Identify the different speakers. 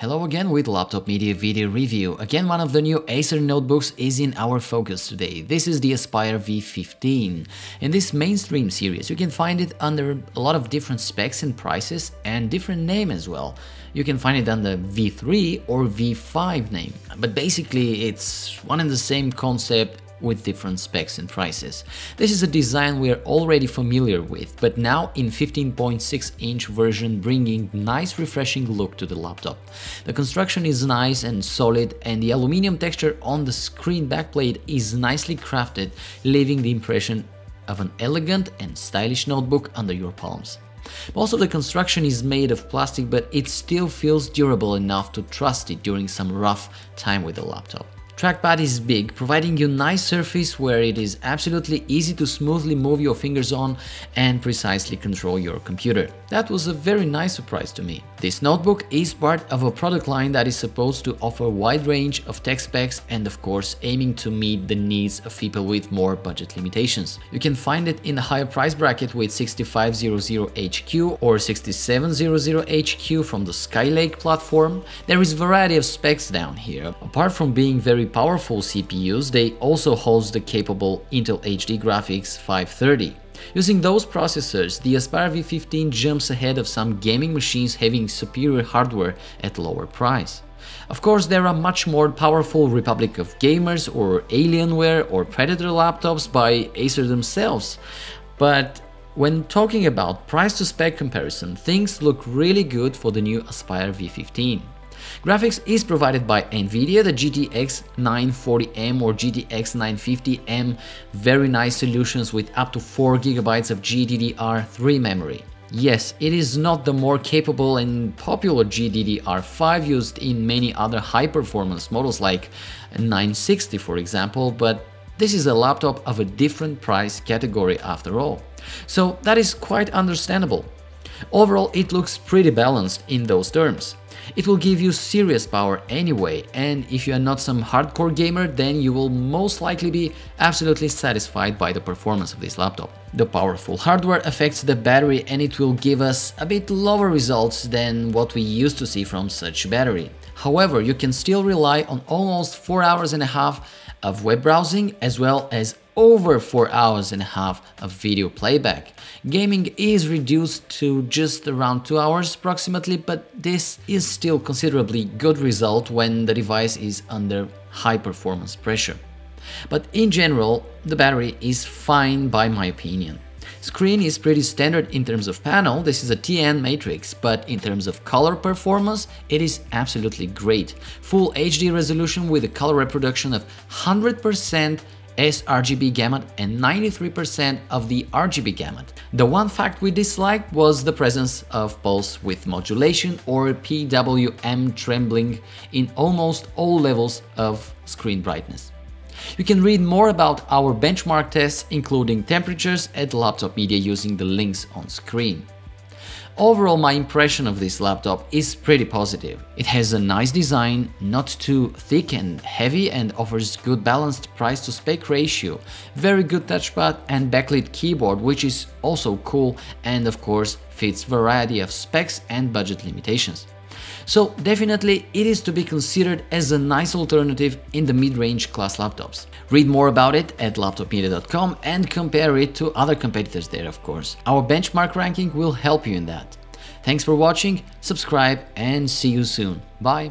Speaker 1: Hello again with Laptop Media Video Review. Again, one of the new Acer notebooks is in our focus today. This is the Aspire V15. In this mainstream series, you can find it under a lot of different specs and prices and different name as well. You can find it under V3 or V5 name, but basically it's one and the same concept with different specs and prices. This is a design we are already familiar with, but now in 15.6 inch version bringing nice refreshing look to the laptop. The construction is nice and solid and the aluminum texture on the screen backplate is nicely crafted, leaving the impression of an elegant and stylish notebook under your palms. Most of the construction is made of plastic, but it still feels durable enough to trust it during some rough time with the laptop. Trackpad is big, providing you nice surface where it is absolutely easy to smoothly move your fingers on and precisely control your computer. That was a very nice surprise to me. This notebook is part of a product line that is supposed to offer a wide range of tech specs and of course aiming to meet the needs of people with more budget limitations. You can find it in a higher price bracket with 6500HQ or 6700HQ from the Skylake platform. There is a variety of specs down here. Apart from being very powerful CPUs, they also host the capable Intel HD Graphics 530. Using those processors, the Aspire V15 jumps ahead of some gaming machines having superior hardware at lower price. Of course, there are much more powerful Republic of Gamers or Alienware or Predator laptops by Acer themselves, but when talking about price to spec comparison, things look really good for the new Aspire V15. Graphics is provided by Nvidia, the GTX 940M or GTX 950M, very nice solutions with up to 4GB of GDDR3 memory. Yes, it is not the more capable and popular GDDR5 used in many other high-performance models like 960 for example, but this is a laptop of a different price category after all. So that is quite understandable. Overall, it looks pretty balanced in those terms. It will give you serious power anyway, and if you are not some hardcore gamer, then you will most likely be absolutely satisfied by the performance of this laptop. The powerful hardware affects the battery and it will give us a bit lower results than what we used to see from such battery. However, you can still rely on almost 4 hours and a half of web browsing as well as over 4 hours and a half of video playback. Gaming is reduced to just around 2 hours approximately, but this is still considerably good result when the device is under high performance pressure. But in general, the battery is fine by my opinion. Screen is pretty standard in terms of panel, this is a TN matrix, but in terms of color performance, it is absolutely great. Full HD resolution with a color reproduction of 100% sRGB gamut and 93% of the RGB gamut. The one fact we disliked was the presence of pulse width modulation or PWM trembling in almost all levels of screen brightness. You can read more about our benchmark tests including temperatures at Laptop Media using the links on screen. Overall, my impression of this laptop is pretty positive. It has a nice design, not too thick and heavy and offers good balanced price to spec ratio, very good touchpad and backlit keyboard which is also cool and of course fits variety of specs and budget limitations. So definitely it is to be considered as a nice alternative in the mid-range class laptops. Read more about it at laptopmedia.com and compare it to other competitors there of course. Our benchmark ranking will help you in that. Thanks for watching, subscribe and see you soon. Bye!